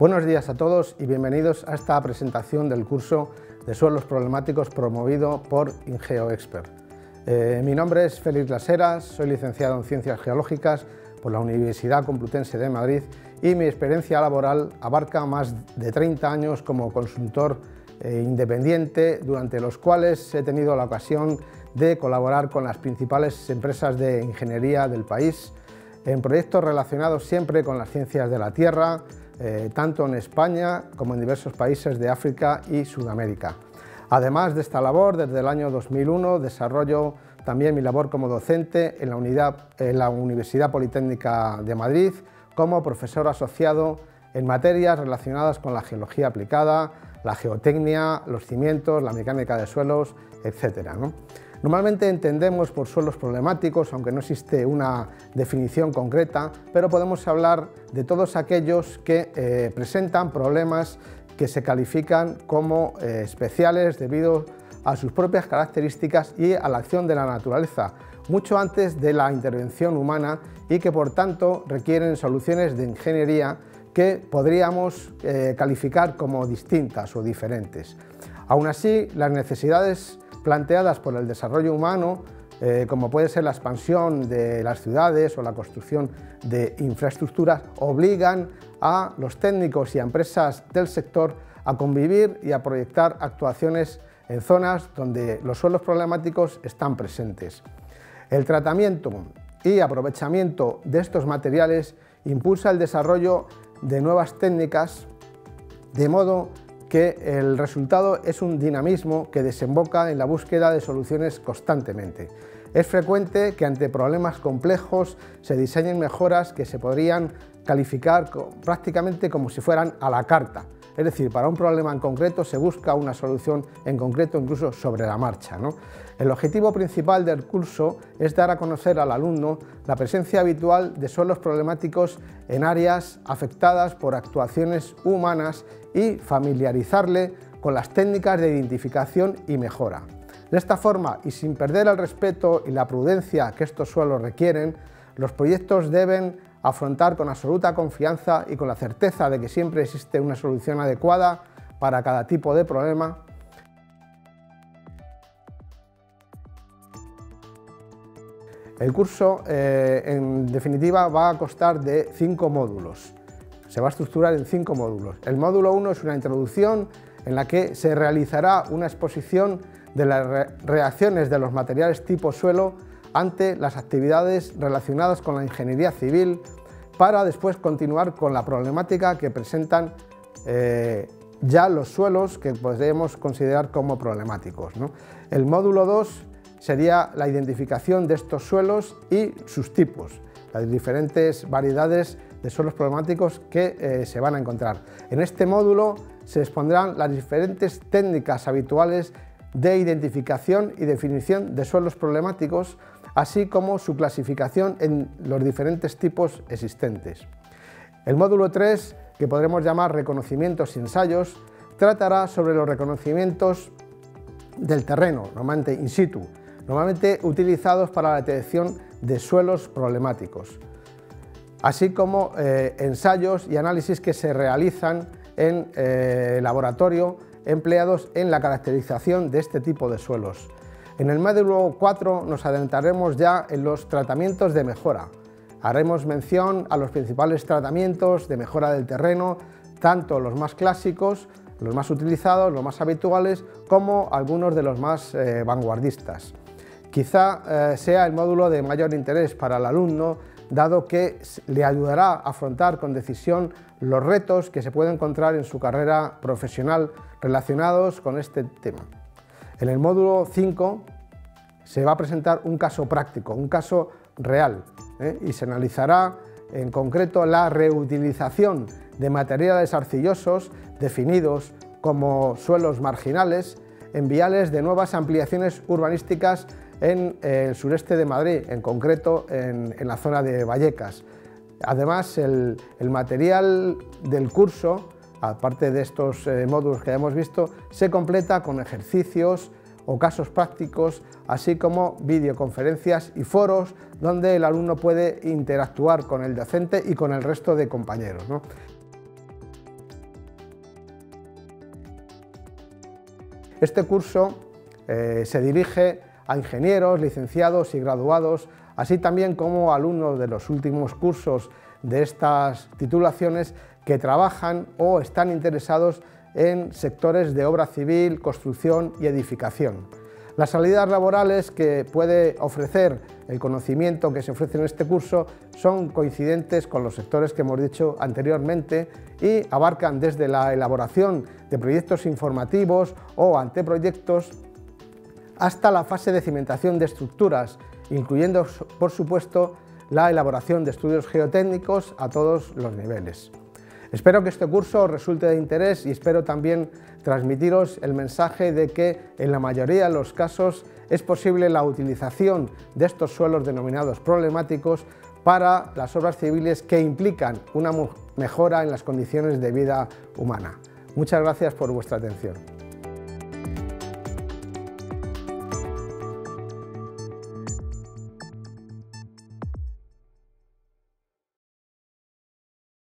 Buenos días a todos y bienvenidos a esta presentación del curso de suelos problemáticos promovido por Ingeo Expert. Eh, mi nombre es Félix Laseras, soy licenciado en Ciencias Geológicas por la Universidad Complutense de Madrid y mi experiencia laboral abarca más de 30 años como consultor eh, independiente, durante los cuales he tenido la ocasión de colaborar con las principales empresas de ingeniería del país en proyectos relacionados siempre con las ciencias de la Tierra, eh, tanto en España como en diversos países de África y Sudamérica. Además de esta labor, desde el año 2001 desarrollo también mi labor como docente en la, Universidad Politécnica de Madrid como profesor asociado en materias relacionadas con la geología aplicada, la geotecnia, los cimientos, la mecánica de suelos, etc. Normalmente entendemos por suelos problemáticos, aunque no existe una definición concreta, pero podemos hablar de todos aquellos que eh, presentan problemas que se califican como eh, especiales debido a sus propias características y a la acción de la naturaleza, mucho antes de la intervención humana y que por tanto requieren soluciones de ingeniería que podríamos eh, calificar como distintas o diferentes. Aún así, las necesidades planteadas por el desarrollo humano, eh, como puede ser la expansión de las ciudades o la construcción de infraestructuras, obligan a los técnicos y empresas del sector a convivir y a proyectar actuaciones en zonas donde los suelos problemáticos están presentes. El tratamiento y aprovechamiento de estos materiales impulsa el desarrollo de nuevas técnicas de modo que el resultado es un dinamismo que desemboca en la búsqueda de soluciones constantemente. Es frecuente que ante problemas complejos se diseñen mejoras que se podrían calificar prácticamente como si fueran a la carta, es decir, para un problema en concreto se busca una solución en concreto incluso sobre la marcha. El objetivo principal del curso es dar a conocer al alumno la presencia habitual de suelos problemáticos en áreas afectadas por actuaciones humanas y familiarizarle con las técnicas de identificación y mejora. De esta forma, y sin perder el respeto y la prudencia que estos suelos requieren, los proyectos deben afrontar con absoluta confianza y con la certeza de que siempre existe una solución adecuada para cada tipo de problema. El curso, eh, en definitiva, va a costar de cinco módulos. Se va a estructurar en cinco módulos. El módulo 1 es una introducción en la que se realizará una exposición de las reacciones de los materiales tipo suelo ante las actividades relacionadas con la ingeniería civil para después continuar con la problemática que presentan eh, ya los suelos que podemos considerar como problemáticos. El módulo 2 sería la identificación de estos suelos y sus tipos, las diferentes variedades de suelos problemáticos que eh, se van a encontrar. En este módulo se expondrán las diferentes técnicas habituales de identificación y definición de suelos problemáticos, así como su clasificación en los diferentes tipos existentes. El módulo 3, que podremos llamar reconocimientos y ensayos, tratará sobre los reconocimientos del terreno, normalmente in situ, normalmente utilizados para la detección de suelos problemáticos, así como eh, ensayos y análisis que se realizan en eh, laboratorio empleados en la caracterización de este tipo de suelos. En el módulo 4 nos adentraremos ya en los tratamientos de mejora. Haremos mención a los principales tratamientos de mejora del terreno, tanto los más clásicos, los más utilizados, los más habituales, como algunos de los más eh, vanguardistas. Quizá eh, sea el módulo de mayor interés para el alumno, dado que le ayudará a afrontar con decisión los retos que se puede encontrar en su carrera profesional relacionados con este tema. En el módulo 5 se va a presentar un caso práctico, un caso real, ¿eh? y se analizará en concreto la reutilización de materiales arcillosos definidos como suelos marginales en viales de nuevas ampliaciones urbanísticas en el sureste de Madrid, en concreto en, la zona de Vallecas. Además, el, material del curso, aparte de estos eh, módulos que ya hemos visto, se completa con ejercicios o casos prácticos, así como videoconferencias y foros donde el alumno puede interactuar con el docente y con el resto de compañeros. Este curso eh, se dirige a ingenieros, licenciados y graduados, así también como alumnos de los últimos cursos de estas titulaciones que trabajan o están interesados en sectores de obra civil, construcción y edificación. Las salidas laborales que puede ofrecer el conocimiento que se ofrece en este curso son coincidentes con los sectores que hemos dicho anteriormente y abarcan desde la elaboración de proyectos informativos o anteproyectos hasta la fase de cimentación de estructuras, incluyendo, por supuesto, la elaboración de estudios geotécnicos a todos los niveles. Espero que este curso os resulte de interés y espero también transmitiros el mensaje de que en la mayoría de los casos es posible la utilización de estos suelos denominados problemáticos para las obras civiles que implican una mejora en las condiciones de vida humana. Muchas gracias por vuestra atención.